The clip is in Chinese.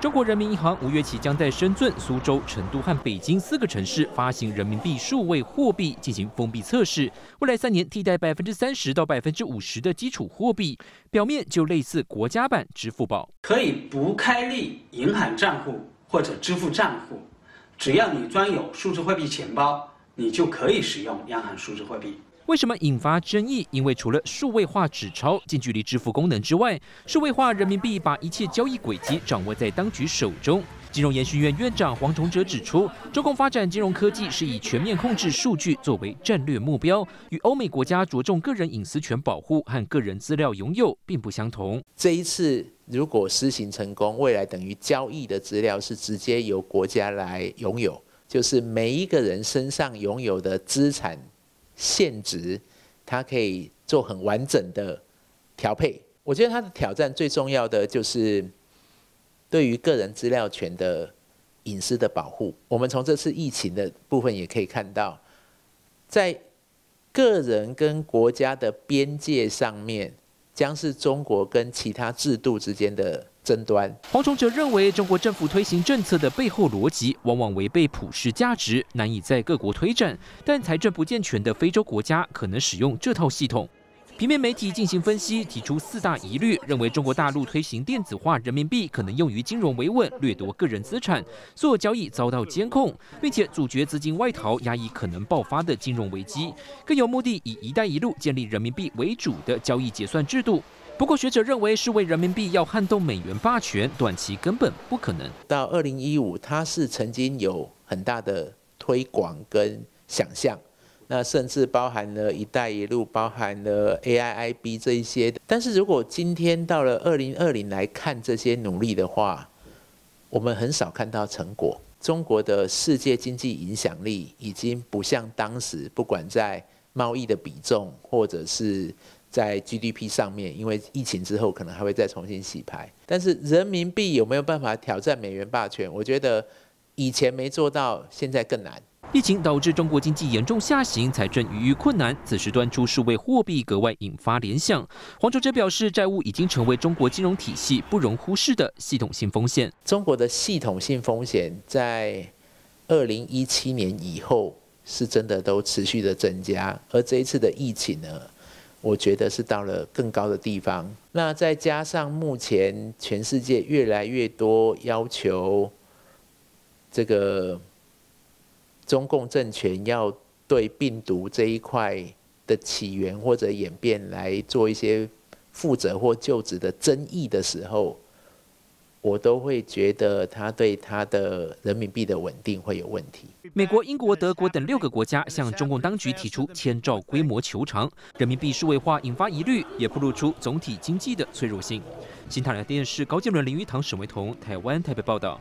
中国人民银行五月起将在深圳、苏州、成都和北京四个城市发行人民币数位货币进行封闭测试，未来三年替代百分之三十到百分之五十的基础货币，表面就类似国家版支付宝，可以不开立银行账户或者支付账户，只要你装有数字货币钱包，你就可以使用央行数字货币。为什么引发争议？因为除了数位化纸钞、近距离支付功能之外，数位化人民币把一切交易轨迹掌握在当局手中。金融研训院院长黄崇哲指出，中共发展金融科技是以全面控制数据作为战略目标，与欧美国家着重个人隐私权保护和个人资料拥有并不相同。这一次如果施行成功，未来等于交易的资料是直接由国家来拥有，就是每一个人身上拥有的资产。限值，它可以做很完整的调配。我觉得它的挑战最重要的就是对于个人资料权的隐私的保护。我们从这次疫情的部分也可以看到，在个人跟国家的边界上面，将是中国跟其他制度之间的。争端。黄崇哲认为，中国政府推行政策的背后逻辑往往违背普世价值，难以在各国推展。但财政不健全的非洲国家可能使用这套系统。平面媒体进行分析，提出四大疑虑，认为中国大陆推行电子化人民币可能用于金融维稳，掠夺个人资产，所有交易遭到监控，并且阻绝资金外逃，压抑可能爆发的金融危机。更有目的以“一带一路”建立人民币为主的交易结算制度。不过，学者认为，是为人民币要撼动美元霸权，短期根本不可能。到二零一五，它是曾经有很大的推广跟想象，那甚至包含了一带一路，包含了 AIIB 这一些。但是如果今天到了二零二零来看这些努力的话，我们很少看到成果。中国的世界经济影响力已经不像当时，不管在贸易的比重，或者是。在 GDP 上面，因为疫情之后可能还会再重新洗牌。但是人民币有没有办法挑战美元霸权？我觉得以前没做到，现在更难。疫情导致中国经济严重下行，财政余困难。此时端出数位货币，格外引发联想。黄卓哲表示，债务已经成为中国金融体系不容忽视的系统性风险。中国的系统性风险在二零一七年以后是真的都持续的增加，而这一次的疫情呢？我觉得是到了更高的地方。那再加上目前全世界越来越多要求这个中共政权要对病毒这一块的起源或者演变来做一些负责或就职的争议的时候。我都会觉得他对他的人民币的稳定会有问题。美国、英国、德国等六个国家向中共当局提出千兆规模求偿，人民币数位化引发疑虑，也暴露出总体经济的脆弱性。新唐人电视高建伦、林玉堂、沈维彤，台湾台北报道。